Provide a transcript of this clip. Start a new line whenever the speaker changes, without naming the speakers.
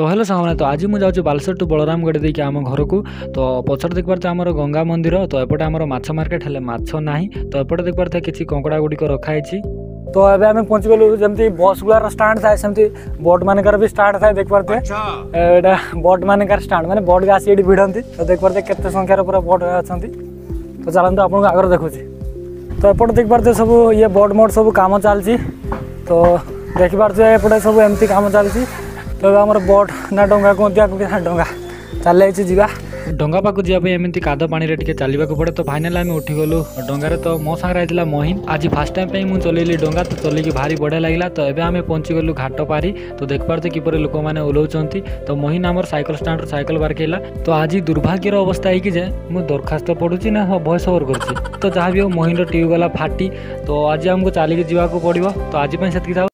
ତ ହେଲେ ସାଙ୍ଗମାନେ ତ ଆଜି ମୁଁ ଯାଉଛି ବାଲେଶ୍ୱର ଟୁ ବଳରାମଗଡ଼ ଦେଇକି ଆମ ଘରକୁ ତ ପଛରେ ଦେଖିପାରୁଛ ଆମର ଗଙ୍ଗା ମନ୍ଦିର ତ ଏପଟେ ଆମର ମାଛ ମାର୍କେଟ୍ ହେଲେ ମାଛ ନାହିଁ ତ ଏପଟେ ଦେଖିପାରୁଥିବା କିଛି କଙ୍କଡ଼ା ଗୁଡ଼ିକ ରଖାହେଇଛି ତ ଏବେ ଆମେ ପହଞ୍ଚିଗଲୁ ଯେମିତି ବସ୍ ଗୁଡ଼ାର ଷ୍ଟାଣ୍ଡ ଥାଏ ସେମିତି ବୋଟ୍ ମାନଙ୍କର ବି ଷ୍ଟାଣ୍ଡ ଥାଏ ଦେଖିପାରୁଥିବେ ଏଇଟା ବୋଟ୍ ମାନଙ୍କର ଷ୍ଟାଣ୍ଡ ମାନେ ବୋଟ୍ ବି ଆସି ଏଠି ଭିଡ଼ନ୍ତି ତ ଦେଖିପାରୁଥିବେ କେତେ ସଂଖ୍ୟାର ପୁରା ବୋଟ୍ ଅଛନ୍ତି ତ ଚାଲନ୍ତୁ ଆପଣଙ୍କୁ ଆଗରେ ଦେଖୁଛି ତ ଏପଟେ ଦେଖିପାରୁଥିବେ ସବୁ ଇଏ ବୋଟ୍ ମୋଟ୍ ସବୁ କାମ ଚାଲିଛି ତ ଦେଖିପାରୁଥିବେ ଏପଟେ ସବୁ ଏମିତି କାମ ଚାଲିଛି तो आम बोट ना डा कह डा चल जा डा पाक जामी काद पाने चल पड़े तो फाइनाल आम उठीगलु डारे तो मो सांग आई महीन आज फास्ट टाइम मुझे चलैली डा तो चल की भारी बढ़िया लगेगा तो एवं आम पहुंचीगलु घाट पारि तो देख देखते किप लोक मैंने ओल्लांट तो महीन आम सैकल स्टाण्रु सल बारकेला तो आज दुर्भाग्यर अवस्था है कि मुझे दरखास्त पढ़ू ना भयस ओवर कर जहाँ भी हो महीन ट्यूब गला फाटी तो आज आमको चलिक जावाक पड़ो तो आजपाई से